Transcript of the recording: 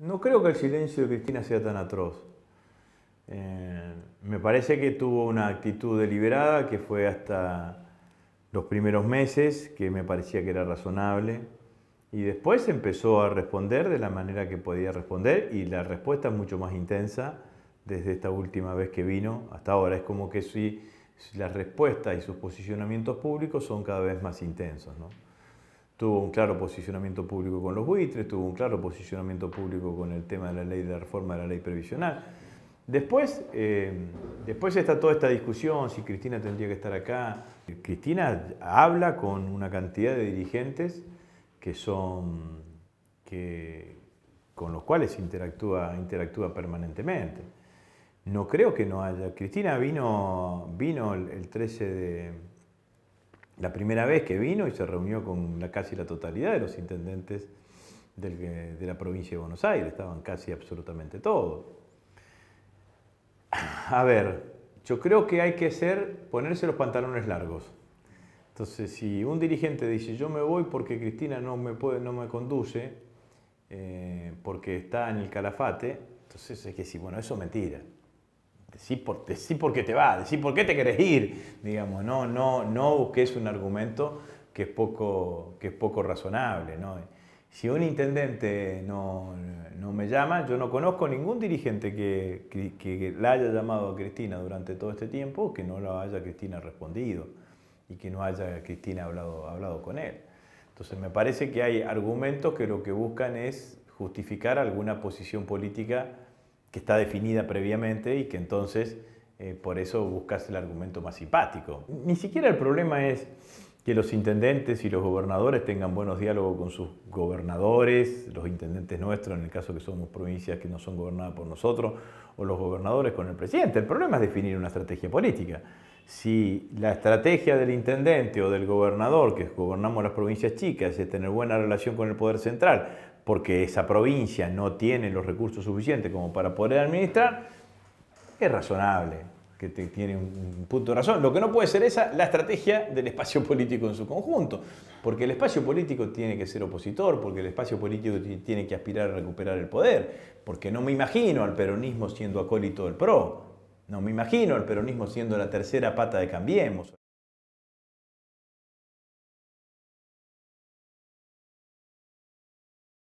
No creo que el silencio de Cristina sea tan atroz. Eh, me parece que tuvo una actitud deliberada que fue hasta los primeros meses, que me parecía que era razonable, y después empezó a responder de la manera que podía responder y la respuesta es mucho más intensa desde esta última vez que vino hasta ahora. Es como que si, las respuestas y sus posicionamientos públicos son cada vez más intensos. Tuvo un claro posicionamiento público con los buitres, tuvo un claro posicionamiento público con el tema de la ley de reforma de la ley previsional. Después, eh, después está toda esta discusión, si Cristina tendría que estar acá. Cristina habla con una cantidad de dirigentes que son, que, con los cuales interactúa, interactúa permanentemente. No creo que no haya. Cristina vino, vino el, 13 de. La primera vez que vino y se reunió con la, casi la totalidad de los intendentes de la provincia de Buenos Aires, estaban casi absolutamente todos. A ver, yo creo que hay que ser, ponerse los pantalones largos. Entonces, si un dirigente dice yo me voy porque Cristina no me, no me conduce, eh, porque está en el calafate, entonces es que sí, bueno, eso es mentira. Decir por, por qué te va, decir por qué te querés ir, digamos, no, no, no busques un argumento que es poco, que es poco razonable. ¿no? Si un intendente no, no, me llama, yo no conozco ningún dirigente que, que, que, la haya llamado a Cristina durante todo este tiempo que no lo haya Cristina respondido y que no haya Cristina hablado, hablado con él. Entonces me parece que hay argumentos que lo que buscan es justificar alguna posición política que está definida previamente y que entonces eh, por eso buscas el argumento más simpático. Ni siquiera el problema es que los intendentes y los gobernadores tengan buenos diálogos con sus gobernadores, los intendentes nuestros, en el caso que somos provincias que no son gobernadas por nosotros, o los gobernadores con el presidente. El problema es definir una estrategia política si la estrategia del intendente o del gobernador, que gobernamos las provincias chicas, es tener buena relación con el poder central, porque esa provincia no tiene los recursos suficientes como para poder administrar, es razonable, que tiene un punto de razón. Lo que no puede ser esa la estrategia del espacio político en su conjunto, porque el espacio político tiene que ser opositor, porque el espacio político tiene que aspirar a recuperar el poder, porque no me imagino al peronismo siendo acólito del PRO, no me imagino al peronismo siendo la tercera pata de Cambiemos.